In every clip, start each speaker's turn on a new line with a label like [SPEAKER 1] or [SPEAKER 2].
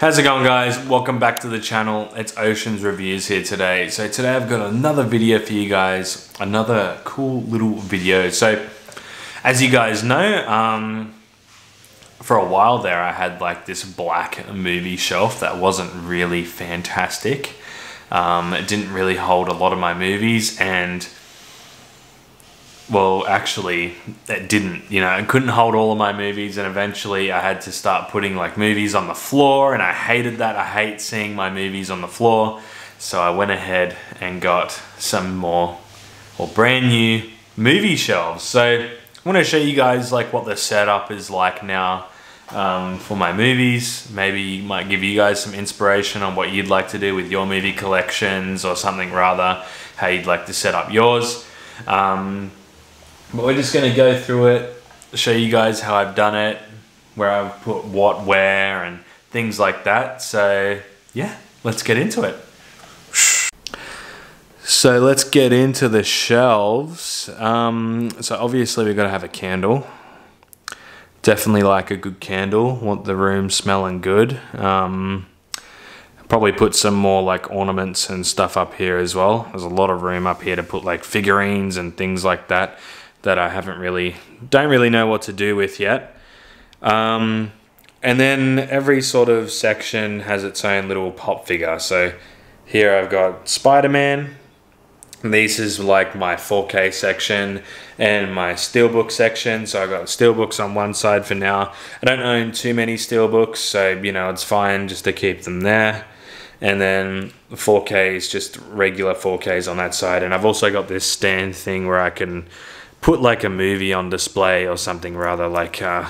[SPEAKER 1] How's it going guys? Welcome back to the channel. It's Oceans Reviews here today. So today I've got another video for you guys. Another cool little video. So as you guys know, um, for a while there I had like this black movie shelf that wasn't really fantastic. Um, it didn't really hold a lot of my movies and well, actually, it didn't. You know, it couldn't hold all of my movies, and eventually I had to start putting like movies on the floor, and I hated that. I hate seeing my movies on the floor. So I went ahead and got some more or brand new movie shelves. So I want to show you guys like what the setup is like now um, for my movies. Maybe might give you guys some inspiration on what you'd like to do with your movie collections or something rather, how you'd like to set up yours. Um, but we're just gonna go through it, show you guys how I've done it, where I've put what where and things like that. So yeah, let's get into it. So let's get into the shelves. Um, so obviously we've got to have a candle. Definitely like a good candle. Want the room smelling good. Um, probably put some more like ornaments and stuff up here as well. There's a lot of room up here to put like figurines and things like that that I haven't really, don't really know what to do with yet. Um, and then every sort of section has its own little pop figure. So here I've got Spider-Man. This is like my 4K section and my steelbook section. So I've got steelbooks on one side for now. I don't own too many steelbooks, so you know it's fine just to keep them there. And then 4K is just regular 4Ks on that side. And I've also got this stand thing where I can put like a movie on display or something rather like uh,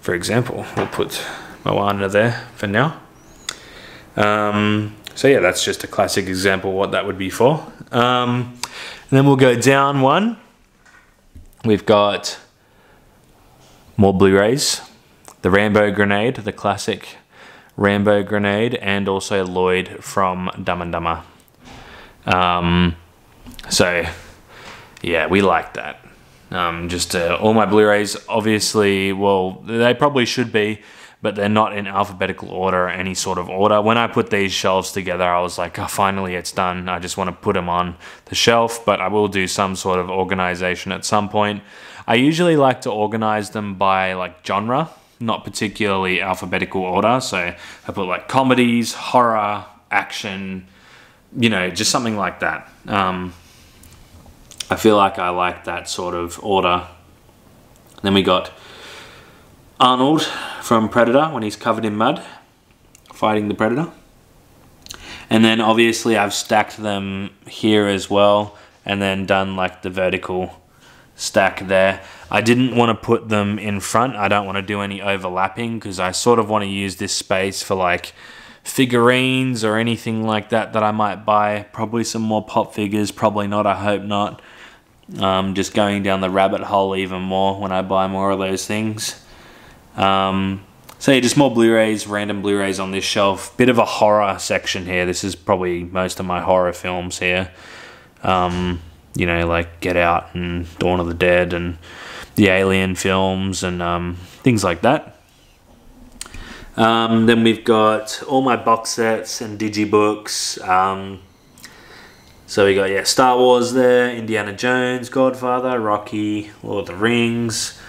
[SPEAKER 1] for example we'll put Moana there for now. Um, so yeah that's just a classic example what that would be for. Um, and then we'll go down one. We've got more Blu-rays. The Rambo grenade the classic Rambo grenade and also Lloyd from Dumb and Dumber. Um, so yeah we like that um, just uh, all my Blu-rays, obviously, well, they probably should be, but they're not in alphabetical order or any sort of order. When I put these shelves together, I was like, oh, finally it's done. I just want to put them on the shelf, but I will do some sort of organization at some point. I usually like to organize them by like genre, not particularly alphabetical order. So I put like comedies, horror, action, you know, just something like that. Um, I feel like I like that sort of order. Then we got Arnold from Predator when he's covered in mud, fighting the Predator. And then obviously I've stacked them here as well and then done like the vertical stack there. I didn't want to put them in front. I don't want to do any overlapping because I sort of want to use this space for like figurines or anything like that that I might buy. Probably some more pop figures, probably not, I hope not. Um, just going down the rabbit hole even more when I buy more of those things. Um, so yeah, just more Blu-rays, random Blu-rays on this shelf. Bit of a horror section here. This is probably most of my horror films here. Um, you know, like Get Out and Dawn of the Dead and the Alien films and um, things like that. Um, then we've got all my box sets and digibooks. Um, so we got, yeah, Star Wars there, Indiana Jones, Godfather, Rocky, Lord of the Rings.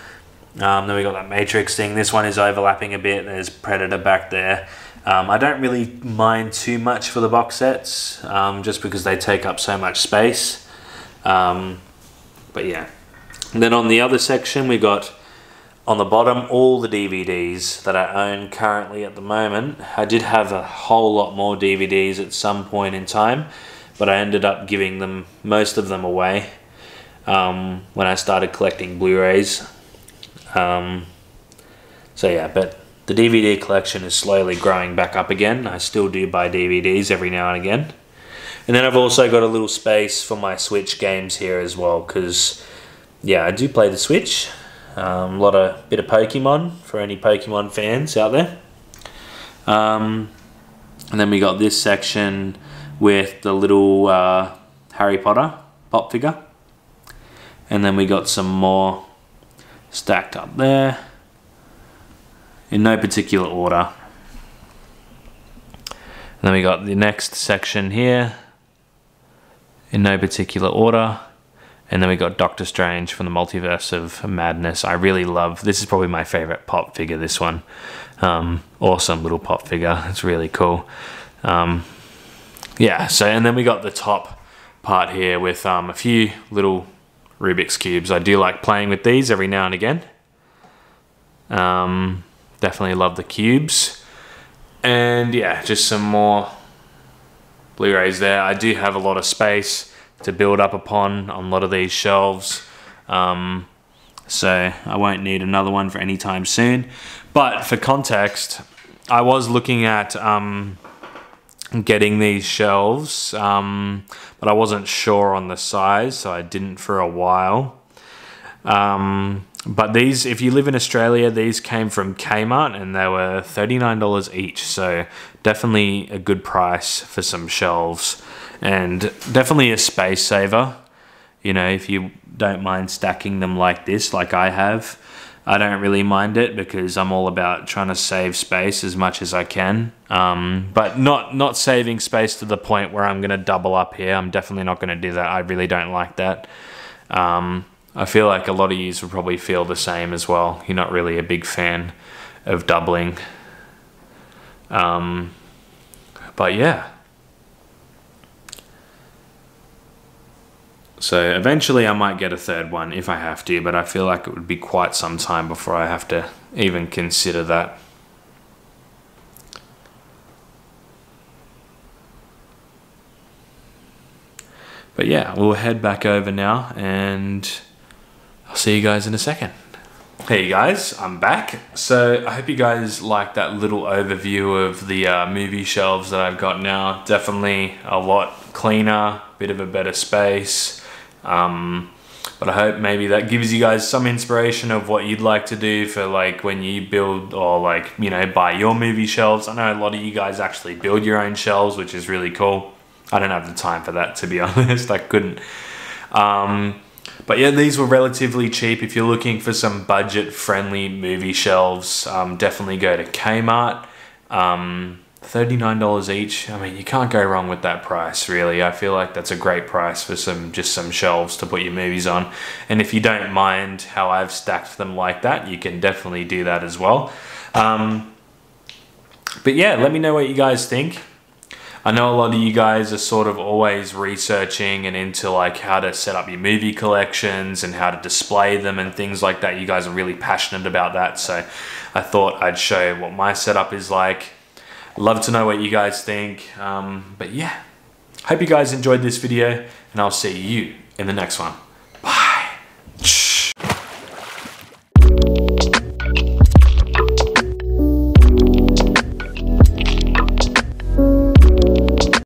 [SPEAKER 1] Um, then we got that Matrix thing. This one is overlapping a bit. There's Predator back there. Um, I don't really mind too much for the box sets, um, just because they take up so much space. Um, but yeah. And then on the other section, we got on the bottom all the DVDs that I own currently at the moment. I did have a whole lot more DVDs at some point in time but I ended up giving them most of them away um, when I started collecting Blu-rays. Um, so yeah, but the DVD collection is slowly growing back up again. I still do buy DVDs every now and again. And then I've also got a little space for my Switch games here as well because yeah, I do play the Switch. Um, a lot of bit of Pokemon for any Pokemon fans out there. Um, and then we got this section with the little uh, Harry Potter pop figure. And then we got some more stacked up there in no particular order. And then we got the next section here in no particular order. And then we got Doctor Strange from the Multiverse of Madness. I really love, this is probably my favorite pop figure, this one. Um, awesome little pop figure. It's really cool. Um, yeah, so, and then we got the top part here with um, a few little Rubik's Cubes. I do like playing with these every now and again. Um, definitely love the cubes. And yeah, just some more Blu-rays there. I do have a lot of space to build up upon on a lot of these shelves. Um, so I won't need another one for any time soon. But for context, I was looking at um, getting these shelves, um, but I wasn't sure on the size, so I didn't for a while. Um, but these, if you live in Australia, these came from Kmart and they were $39 each. So definitely a good price for some shelves and definitely a space saver. You know, if you don't mind stacking them like this, like I have, I don't really mind it because I'm all about trying to save space as much as I can. Um, but not not saving space to the point where I'm going to double up here. I'm definitely not going to do that. I really don't like that. Um, I feel like a lot of you will probably feel the same as well. You're not really a big fan of doubling. Um, but yeah. So eventually I might get a third one if I have to, but I feel like it would be quite some time before I have to even consider that. But yeah, we'll head back over now and I'll see you guys in a second. Hey guys, I'm back. So I hope you guys like that little overview of the uh, movie shelves that I've got now. Definitely a lot cleaner, bit of a better space. Um, but I hope maybe that gives you guys some inspiration of what you'd like to do for like when you build or like, you know, buy your movie shelves. I know a lot of you guys actually build your own shelves, which is really cool. I don't have the time for that, to be honest. I couldn't. Um, but yeah, these were relatively cheap. If you're looking for some budget friendly movie shelves, um, definitely go to Kmart. Um, $39 each. I mean, you can't go wrong with that price, really. I feel like that's a great price for some just some shelves to put your movies on. And if you don't mind how I've stacked them like that, you can definitely do that as well. Um, but yeah, let me know what you guys think. I know a lot of you guys are sort of always researching and into like how to set up your movie collections and how to display them and things like that. You guys are really passionate about that. So I thought I'd show what my setup is like. Love to know what you guys think. Um, but yeah, hope you guys enjoyed this video and I'll see you in the next one.